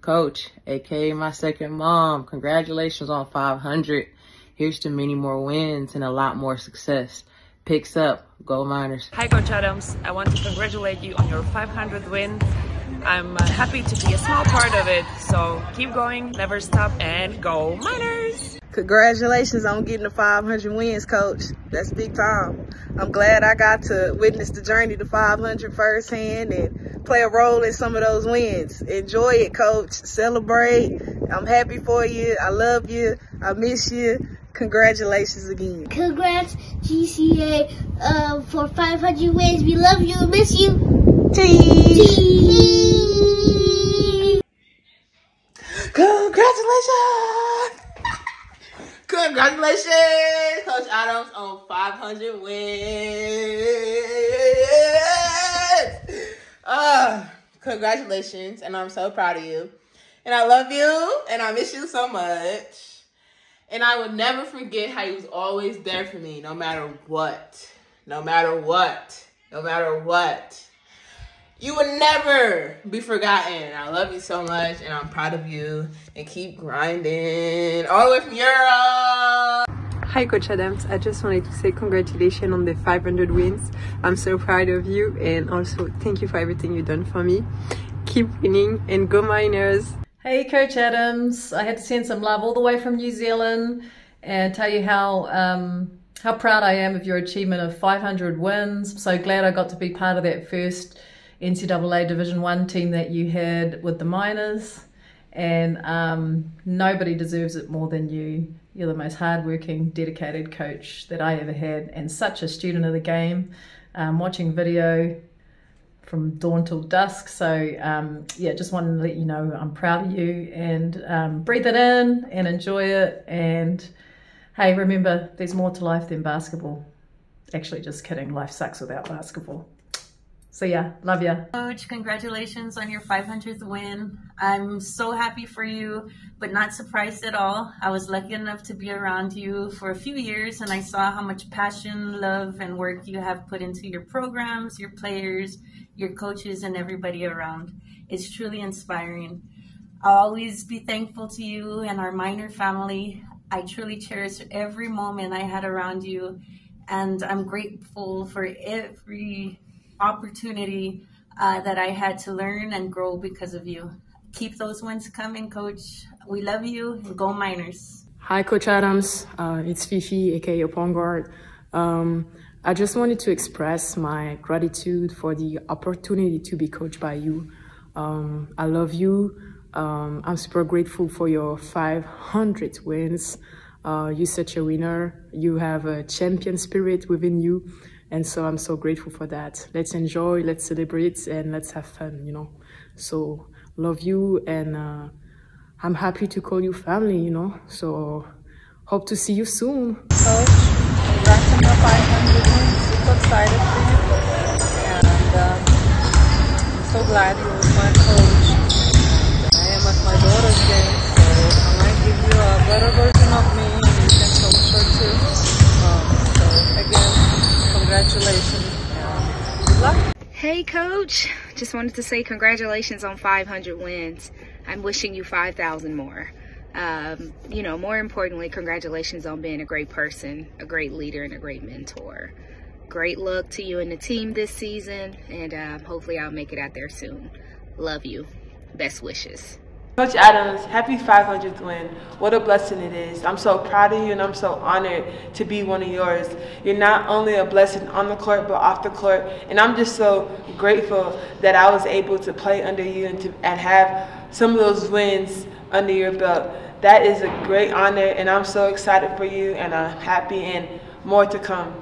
Coach, aka my second mom, congratulations on 500. Here's to many more wins and a lot more success. Picks up, go Miners. Hi Coach Adams, I want to congratulate you on your 500 win. I'm uh, happy to be a small part of it, so keep going, never stop, and go Miners! Congratulations on getting the 500 wins, coach. That's big time. I'm glad I got to witness the journey to 500 firsthand and play a role in some of those wins. Enjoy it, coach. Celebrate. I'm happy for you. I love you. I miss you. Congratulations again. Congrats, GCA, uh, for 500 wins. We love you. Miss you. Cheese. Congratulations! Congratulations, Coach Adams, on 500 wins. Uh, congratulations, and I'm so proud of you. And I love you, and I miss you so much. And I will never forget how you was always there for me, no matter what. No matter what. No matter what. You will never be forgotten. I love you so much, and I'm proud of you. And keep grinding all the way from Europe. Hi Coach Adams, I just wanted to say congratulations on the 500 wins. I'm so proud of you and also thank you for everything you've done for me. Keep winning and go Miners! Hey Coach Adams, I had to send some love all the way from New Zealand and tell you how um, how proud I am of your achievement of 500 wins. I'm so glad I got to be part of that first NCAA Division One team that you had with the Miners, and um, nobody deserves it more than you. You're the most hardworking, dedicated coach that I ever had, and such a student of the game. Um, watching video from dawn till dusk. So um, yeah, just wanted to let you know I'm proud of you and um, breathe it in and enjoy it. And hey, remember, there's more to life than basketball. Actually, just kidding. Life sucks without basketball. So yeah, love you. Coach, congratulations on your 500th win. I'm so happy for you, but not surprised at all. I was lucky enough to be around you for a few years and I saw how much passion, love, and work you have put into your programs, your players, your coaches, and everybody around. It's truly inspiring. I'll always be thankful to you and our Miner family. I truly cherish every moment I had around you, and I'm grateful for every opportunity uh, that I had to learn and grow because of you. Keep those wins coming, Coach. We love you. Go Miners. Hi, Coach Adams. Uh, it's Fifi, aka Point Guard. Um, I just wanted to express my gratitude for the opportunity to be coached by you. Um, I love you. Um, I'm super grateful for your 500 wins. Uh, you're such a winner. You have a champion spirit within you. And so I'm so grateful for that. Let's enjoy, let's celebrate, and let's have fun, you know. So love you, and uh, I'm happy to call you family, you know. So hope to see you soon. Coach, congrats on the 500 wins. Super excited for you. And um, I'm so glad you were my coach. I am at my daughter's game, so I might give you a better version of me, and you can coach her too. Um, so again, congratulations. Hey, coach. Just wanted to say congratulations on 500 wins. I'm wishing you 5,000 more. Um, you know, more importantly, congratulations on being a great person, a great leader, and a great mentor. Great luck to you and the team this season, and uh, hopefully, I'll make it out there soon. Love you. Best wishes. Coach Adams, happy 500th win. What a blessing it is. I'm so proud of you and I'm so honored to be one of yours. You're not only a blessing on the court, but off the court. And I'm just so grateful that I was able to play under you and, to, and have some of those wins under your belt. That is a great honor, and I'm so excited for you, and I'm happy and more to come.